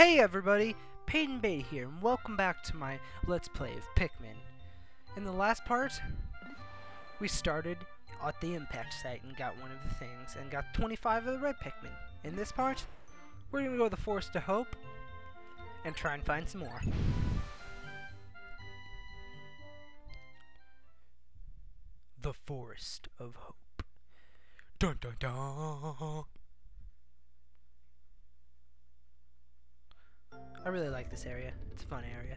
Hey everybody, Payden Beatty here, and welcome back to my Let's Play of Pikmin. In the last part, we started at the impact site and got one of the things, and got 25 of the red Pikmin. In this part, we're gonna go to the Forest of Hope, and try and find some more. The Forest of Hope. Dun dun dun! I really like this area. It's a fun area.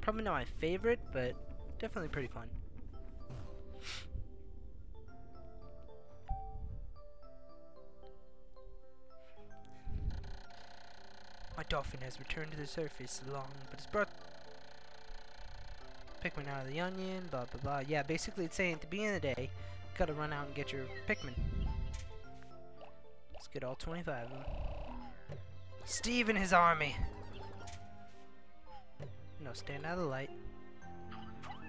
Probably not my favorite, but definitely pretty fun. My dolphin has returned to the surface long, but it's brought Pikmin out of the onion, blah blah blah. Yeah, basically it's saying at the beginning of the day, gotta run out and get your Pikmin. Let's get all 25 of them. Steve and his army. No, stand out of the light.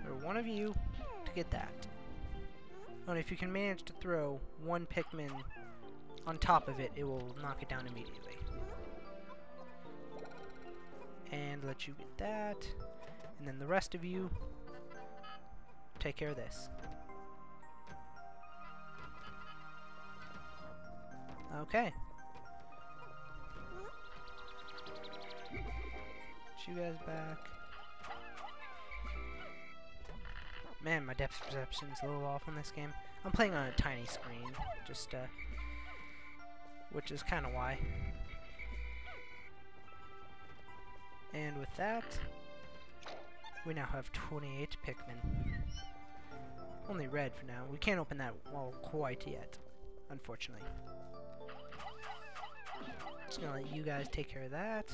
Or one of you to get that. And if you can manage to throw one Pikmin on top of it, it will knock it down immediately. And let you get that. And then the rest of you take care of this. Okay. You guys back. Man, my depth perception is a little off on this game. I'm playing on a tiny screen, just, uh, which is kind of why. And with that, we now have 28 Pikmin. Only red for now. We can't open that wall quite yet, unfortunately. Just gonna let you guys take care of that.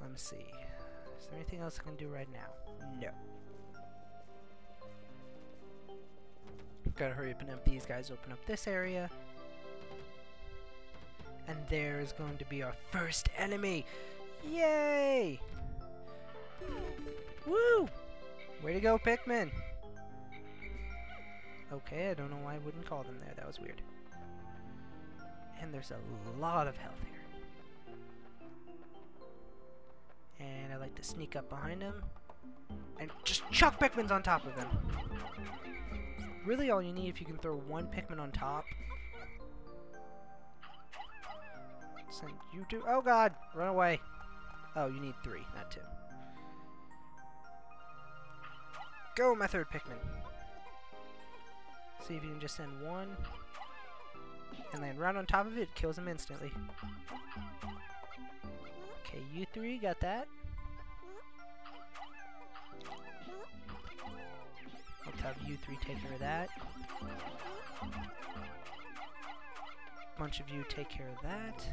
Let me see. Is there anything else I can do right now? No. Gotta hurry up and have these guys open up this area. And there is going to be our first enemy! Yay! Woo! Way to go, Pikmin! Okay, I don't know why I wouldn't call them there. That was weird. And there's a lot of health here. Like to sneak up behind him. And just chuck Pikmins on top of him. Really all you need if you can throw one Pikmin on top. Send you two. Oh god! Run away. Oh, you need three, not two. Go, my third Pikmin. See if you can just send one. And land right on top of it, kills him instantly. Okay, you three got that. You three take care of that. Bunch of you take care of that.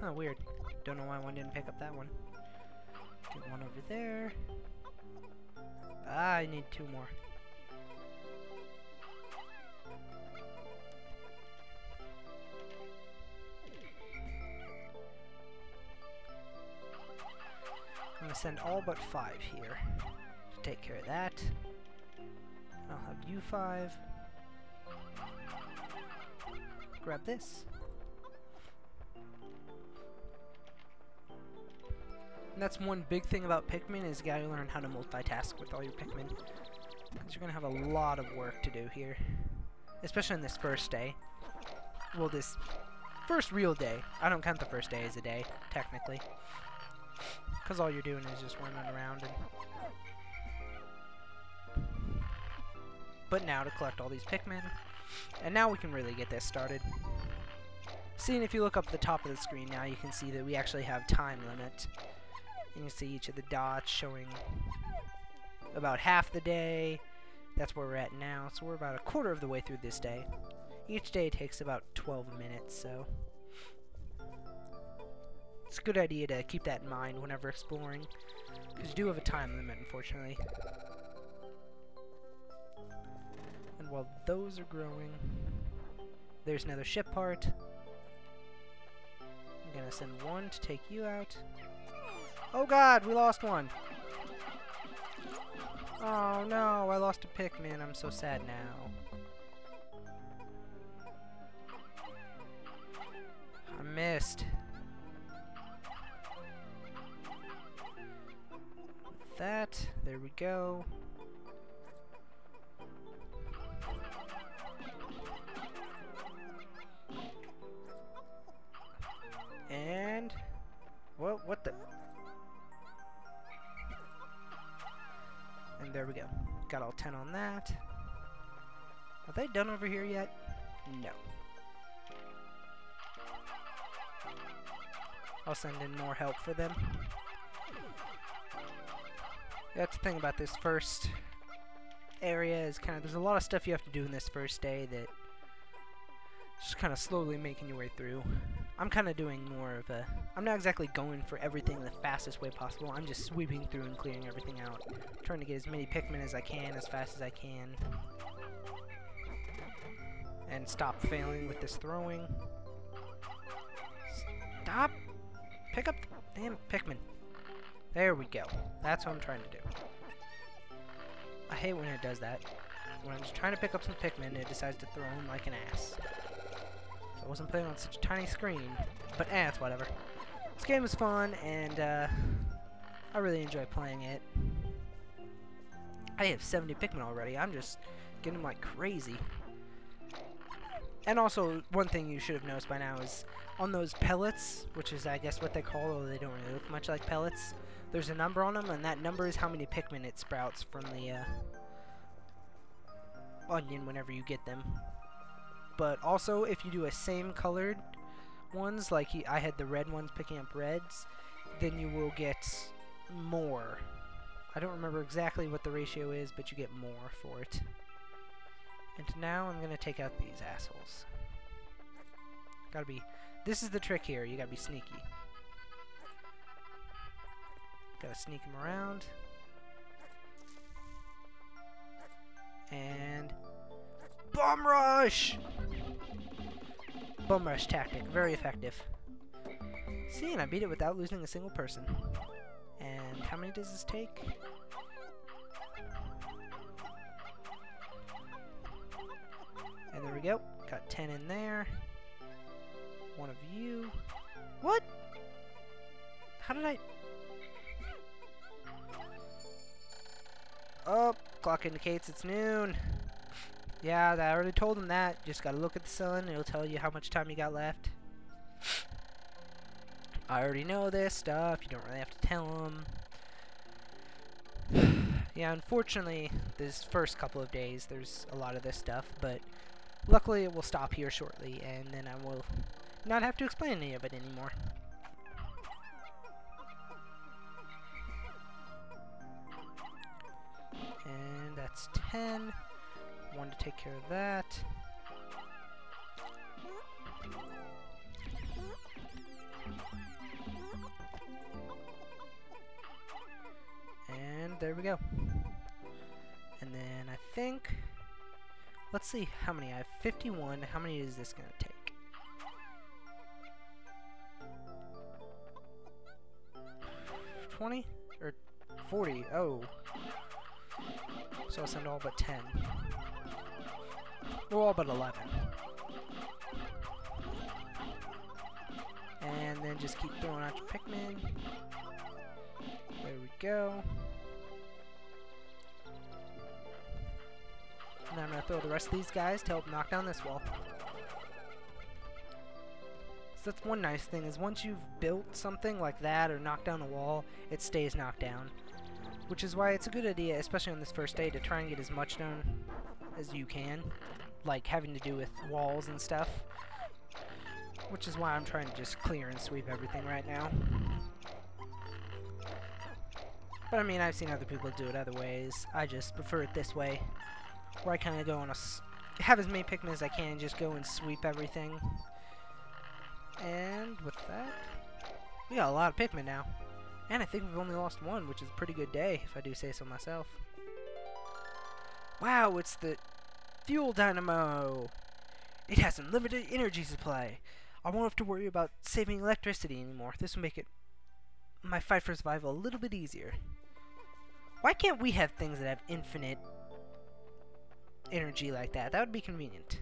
Huh, weird. Don't know why one didn't pick up that one. Get one over there. Ah, I need two more. Send all but five here to take care of that. I'll have you five. Grab this. And that's one big thing about Pikmin is you gotta learn how to multitask with all your Pikmin. Because you're gonna have a lot of work to do here. Especially on this first day. Well, this first real day. I don't count the first day as a day, technically. Because all you're doing is just running around and... But now to collect all these Pikmin. And now we can really get this started. Seeing if you look up at the top of the screen now, you can see that we actually have time limit. You can see each of the dots showing about half the day. That's where we're at now. So we're about a quarter of the way through this day. Each day takes about 12 minutes, so it's a good idea to keep that in mind whenever exploring, because you do have a time limit, unfortunately. And while those are growing, there's another ship part. I'm gonna send one to take you out. Oh god, we lost one. Oh no, I lost a Pikmin. I'm so sad now. I missed. That, there we go. And, well, what the? And there we go. Got all 10 on that. Are they done over here yet? No. I'll send in more help for them. Thing about this first area is kind of, there's a lot of stuff you have to do in this first day that just kind of slowly making your way through. I'm kind of doing more of a, I'm not exactly going for everything the fastest way possible, I'm just sweeping through and clearing everything out. Trying to get as many Pikmin as I can, as fast as I can. And stop failing with this throwing. Stop! Pick up the damn Pikmin. There we go. That's what I'm trying to do. I hate when it does that. When I'm just trying to pick up some Pikmin, it decides to throw them like an ass. I wasn't playing on such a tiny screen, but eh, it's whatever. This game is fun, and uh, I really enjoy playing it. I have 70 Pikmin already. I'm just getting them like crazy. And also, one thing you should have noticed by now is on those pellets, which is I guess what they call, although they don't really look much like pellets, there's a number on them, and that number is how many Pikmin it sprouts from the uh, onion whenever you get them. But also, if you do a same colored ones, like he, I had the red ones picking up reds, then you will get more. I don't remember exactly what the ratio is, but you get more for it. And now I'm going to take out these assholes. Gotta be... This is the trick here, you gotta be sneaky. Gotta sneak him around. And... Bomb Rush! Bomb Rush tactic, very effective. See, and I beat it without losing a single person. And how many does this take? And there we go. Got 10 in there. One of you. What? How did I... Oh, clock indicates it's noon. Yeah, I already told him that. Just gotta look at the sun. It'll tell you how much time you got left. I already know this stuff. You don't really have to tell them. yeah, unfortunately, this first couple of days, there's a lot of this stuff. But luckily, it will stop here shortly. And then I will not have to explain any of it anymore. That's 10. One to take care of that. And there we go. And then I think... Let's see how many. I have 51. How many is this going to take? 20? Or 40? Oh. So I'll send all but 10. Well, all but 11. And then just keep throwing out your Pikmin. There we go. And I'm going to throw the rest of these guys to help knock down this wall. So that's one nice thing, is once you've built something like that or knocked down a wall, it stays knocked down. Which is why it's a good idea, especially on this first day, to try and get as much done as you can. Like having to do with walls and stuff. Which is why I'm trying to just clear and sweep everything right now. But I mean, I've seen other people do it other ways. I just prefer it this way. Where I kind of go on a... have as many Pikmin as I can and just go and sweep everything. And with that, we got a lot of Pikmin now. And I think we've only lost one, which is a pretty good day, if I do say so myself. Wow, it's the fuel dynamo! It has unlimited energy supply. I won't have to worry about saving electricity anymore. This will make it my fight for survival a little bit easier. Why can't we have things that have infinite energy like that? That would be convenient.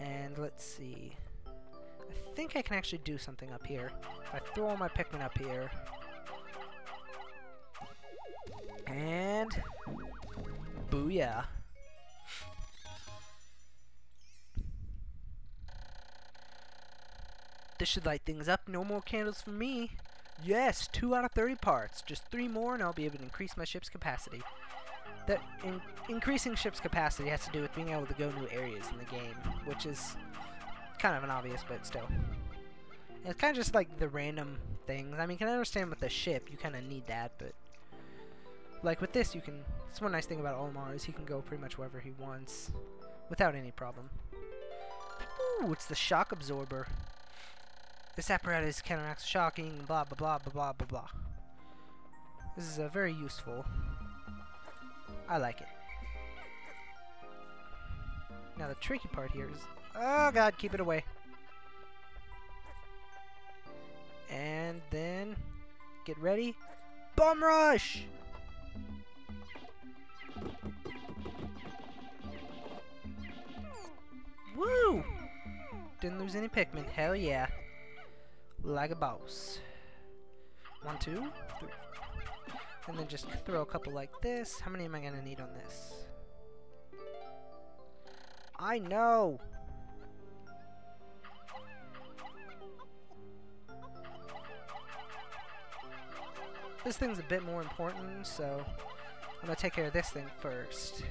And let's see. I think I can actually do something up here. If I throw all my Pikmin up here. And... Booyah. This should light things up. No more candles for me. Yes, 2 out of 30 parts. Just 3 more and I'll be able to increase my ship's capacity. That in increasing ship's capacity has to do with being able to go new areas in the game, which is kind of an obvious, but still. It's kind of just like the random things. I mean, can I understand with the ship, you kind of need that, but like with this, you can. It's one nice thing about Olimar is he can go pretty much wherever he wants without any problem. Ooh, it's the shock absorber. This apparatus counteracts shocking, blah blah blah blah blah blah blah. This is uh, very useful. I like it. Now the tricky part here is... Oh god, keep it away. And then... Get ready. Bomb rush! Didn't lose any Pikmin. Hell yeah. Like a boss. One, two, three. And then just throw a couple like this. How many am I going to need on this? I know! This thing's a bit more important, so I'm going to take care of this thing first.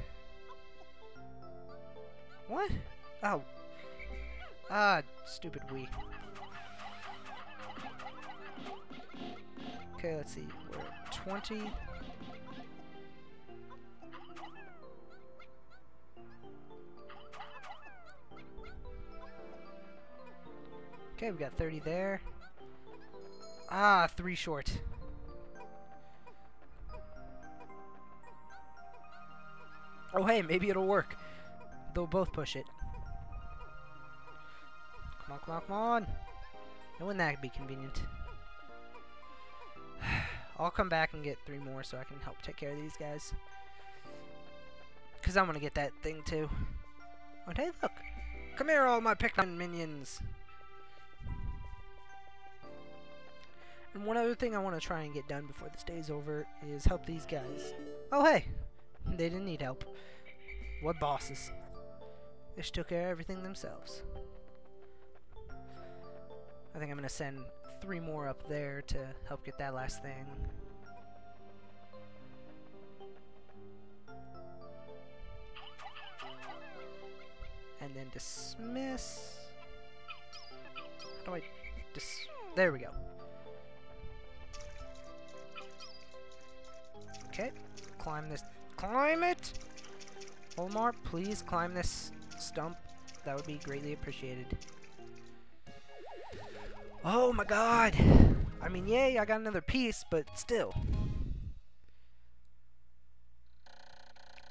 What? Oh. Ah, stupid Wii. Okay, let's see. We're at 20. Okay, we got 30 there. Ah, three short. Oh hey, maybe it'll work. They'll both push it. On, come on, come on! And wouldn't that be convenient? I'll come back and get three more so I can help take care of these guys. Because I'm going to get that thing too. Oh, hey, look! Come here, all my Pikmin minions! And one other thing I want to try and get done before this day's over is help these guys. Oh, hey! They didn't need help. What bosses? They just took care of everything themselves. I think I'm to send three more up there to help get that last thing. And then dismiss. How do I dis... There we go. Okay, climb this. Climb it! Olimar, please climb this stump. That would be greatly appreciated. Oh my god! I mean, yay, I got another piece, but still.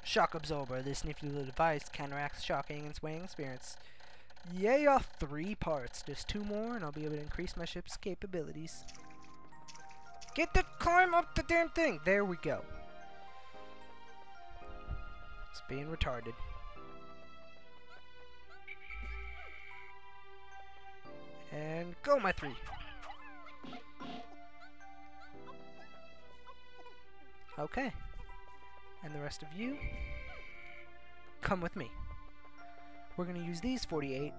Shock Absorber. This nifty little device counteracts shocking and swaying experience. Yay, off three parts. Just two more, and I'll be able to increase my ship's capabilities. Get the climb up the damn thing! There we go. It's being retarded. And go, my three. Okay. And the rest of you, come with me. We're going to use these 48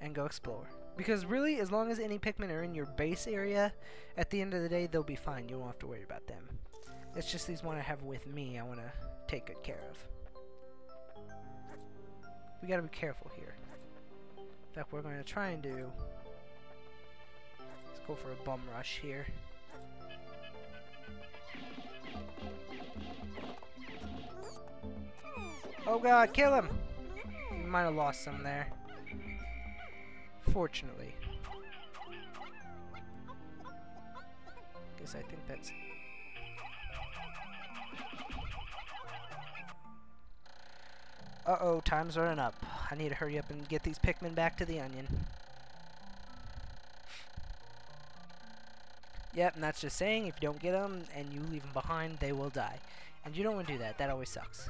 and go explore. Because really, as long as any Pikmin are in your base area, at the end of the day, they'll be fine. You won't have to worry about them. It's just these one I have with me I want to take good care of. We got to be careful here fact, we're going to try and do... Let's go for a bum rush here. Oh god, kill him! We might have lost some there. Fortunately. Guess I think that's Uh-oh, time's running up. I need to hurry up and get these Pikmin back to the Onion. Yep, and that's just saying if you don't get them and you leave them behind, they will die. And you don't want to do that. That always sucks.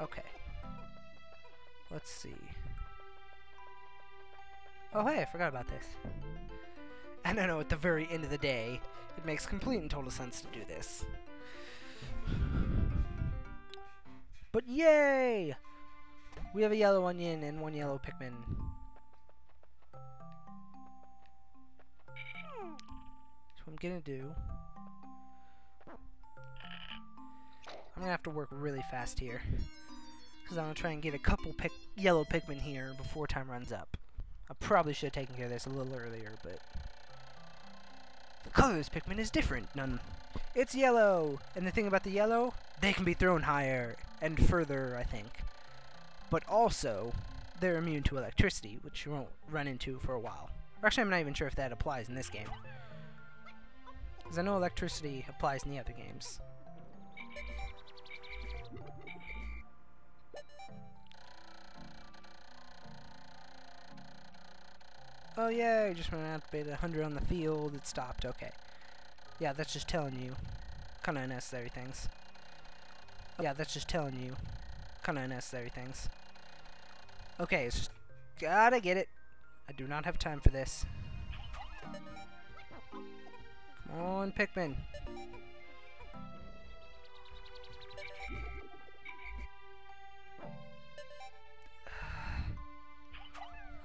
Okay. Let's see. Oh hey, I forgot about this. I know at the very end of the day, it makes complete and total sense to do this. But yay! We have a yellow onion and one yellow Pikmin. So I'm gonna do... I'm gonna have to work really fast here. Because I'm gonna try and get a couple pick yellow Pikmin here before time runs up. I probably should have taken care of this a little earlier, but... The color of this Pikmin is different. None. It's yellow! And the thing about the yellow, they can be thrown higher and further, I think. But also, they're immune to electricity, which you won't run into for a while. actually, I'm not even sure if that applies in this game. Because I know electricity applies in the other games. Oh yeah, I just went out to bait 100 on the field, it stopped, okay. Yeah, that's just telling you kind of unnecessary things. Yeah, that's just telling you kind of unnecessary things. Okay, it's just gotta get it. I do not have time for this. Come on, Pikmin.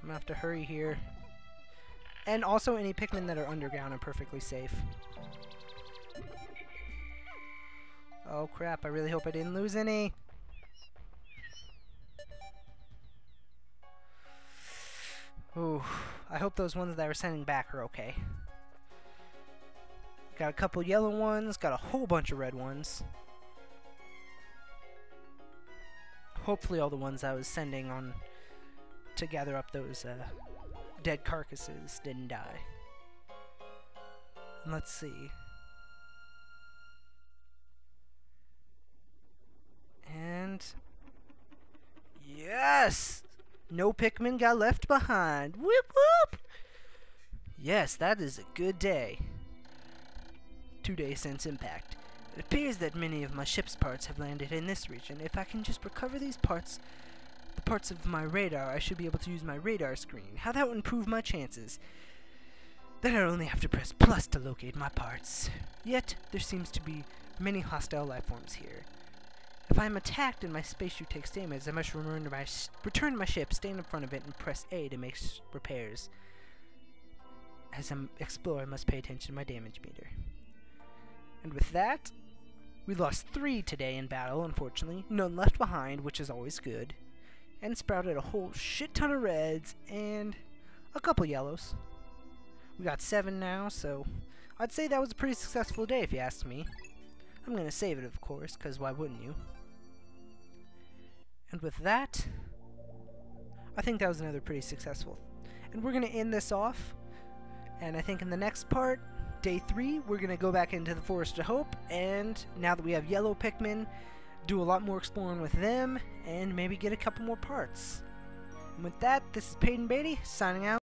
I'm gonna have to hurry here. And also any Pikmin that are underground are perfectly safe. Oh crap, I really hope I didn't lose any. Ooh, I hope those ones that I were sending back are okay. Got a couple yellow ones, got a whole bunch of red ones. Hopefully all the ones I was sending on to gather up those uh, dead carcasses didn't die. And let's see. And... Yes! No Pikmin got left behind. Whoop whoop! Yes, that is a good day. Two days since impact. It appears that many of my ship's parts have landed in this region. If I can just recover these parts, the parts of my radar, I should be able to use my radar screen. How that would improve my chances. Then I'd only have to press plus to locate my parts. Yet, there seems to be many hostile life forms here. If I am attacked and my spacesuit takes damage, I must return to my, return to my ship, stand in front of it, and press A to make repairs. As I explore, I must pay attention to my damage meter. And with that, we lost three today in battle, unfortunately. None left behind, which is always good and sprouted a whole shit ton of reds and a couple yellows. We got seven now, so I'd say that was a pretty successful day if you ask me. I'm to save it, of course, because why wouldn't you? And with that, I think that was another pretty successful. And we're to end this off, and I think in the next part, day three, we're to go back into the Forest of Hope, and now that we have yellow Pikmin, do a lot more exploring with them, and maybe get a couple more parts. And with that, this is Payden Beatty, signing out.